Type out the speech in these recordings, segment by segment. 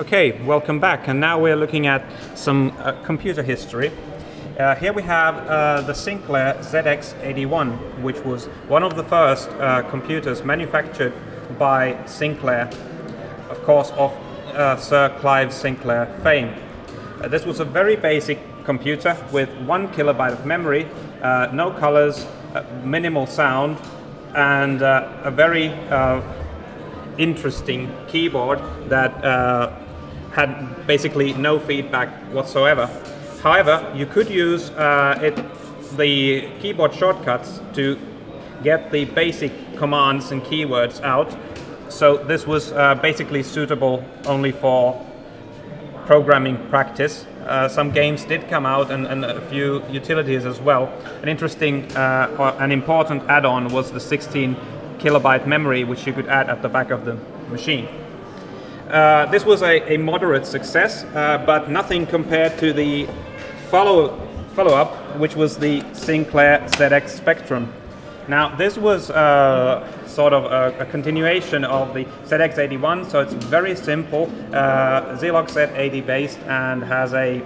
Okay, welcome back. And now we're looking at some uh, computer history. Uh, here we have uh, the Sinclair ZX81, which was one of the first uh, computers manufactured by Sinclair, of course, of uh, Sir Clive Sinclair fame. Uh, this was a very basic computer with one kilobyte of memory, uh, no colors, uh, minimal sound, and uh, a very interesting keyboard that had basically no feedback whatsoever. However, you could use uh, it, the keyboard shortcuts to get the basic commands and keywords out. So this was uh, basically suitable only for programming practice. Uh, some games did come out and, and, a few utilities as well. An interesting, uh, an important add-on was the 16 kilobyte memory which you could add at the back of the machine. Uh, this was a, a moderate success, uh, but nothing compared to the follow follow up, which was the Sinclair ZX Spectrum. Now, this was uh, sort of a, a, continuation of the ZX81, so it's very simple, uh, Zilog Z80 based, and has a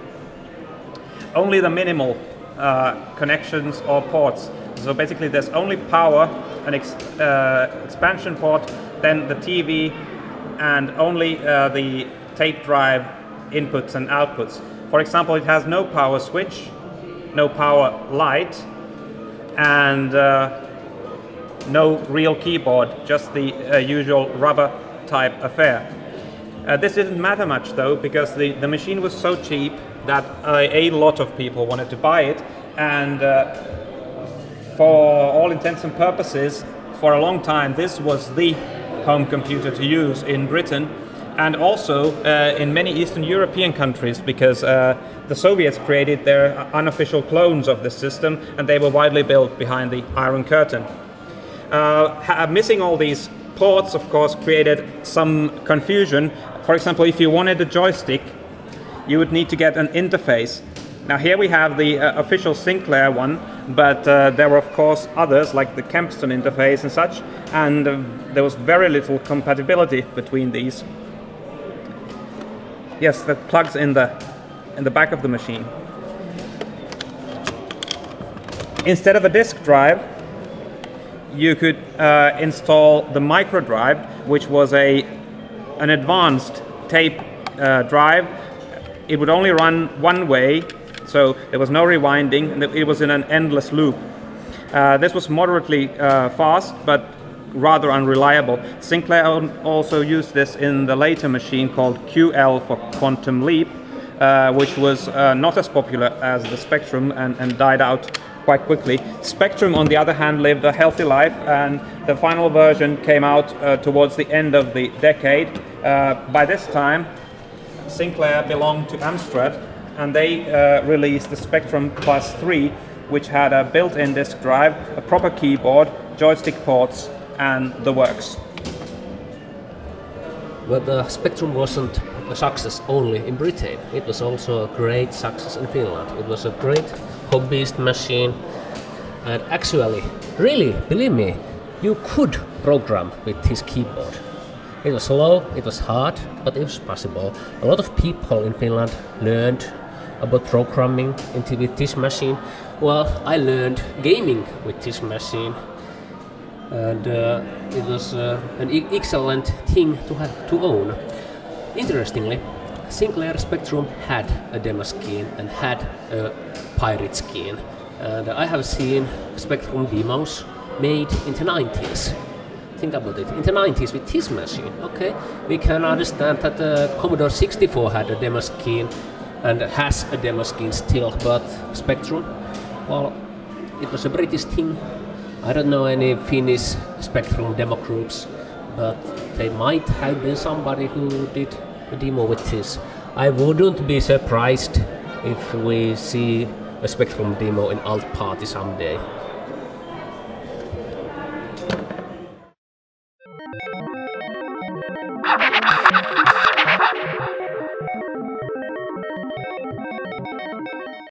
only the minimal uh, connections or ports. So basically, there's only power, an ex uh, expansion port, then the TV, and only uh, the tape drive inputs and outputs. For example, it has no power switch, no power light, and uh, no real keyboard, just the uh, usual rubber type affair. Uh, this didn't matter much though, because the, the machine was so cheap that a lot of people wanted to buy it, and uh, for all intents and purposes, for a long time, this was the home computer to use in Britain and also uh, in many Eastern European countries because uh, the Soviets created their unofficial clones of the system and they were widely built behind the Iron Curtain. Uh, missing all these ports, of course, created some confusion. For example, if you wanted a joystick, you would need to get an interface now here we have the uh, official Sinclair one, but uh, there were of course others like the Kempston interface and such, and uh, there was very little compatibility between these. Yes, that plugs in the in the back of the machine. Instead of a disk drive, you could uh, install the micro drive, which was a an advanced tape uh, drive. It would only run one way so there was no rewinding, and it was in an endless loop. Uh, this was moderately uh, fast, but rather unreliable. Sinclair also used this in the later machine called QL for Quantum Leap, uh, which was uh, not as popular as the Spectrum and, and, died out quite quickly. Spectrum, on the other hand, lived a healthy life, and the final version came out uh, towards the end of the decade. Uh, by this time, Sinclair belonged to Amstrad, and they uh, released the Spectrum Plus 3, which had a built-in disk drive, a proper keyboard, joystick ports, and the works. But the Spectrum wasn't a success only in Britain. It was also a great success in Finland. It was a great hobbyist machine. And actually, really, believe me, you could program with this keyboard. It was slow, it was hard, but it was possible. A lot of people in Finland learned about programming into with this machine well i learned gaming with this machine and uh, it was uh, an excellent thing to have to own interestingly sinclair spectrum had a demo scene and had a pirate scene and i have seen spectrum demos made in the 90s think about it in the 90s with this machine okay we can understand that the commodore 64 had a demo scene and has a demo scene still, but Spectrum, well, it was a British thing. I don't know any Finnish Spectrum demo groups, but they might have been somebody who did demo with this. I wouldn't be surprised if we see a Spectrum demo in Alt Party someday.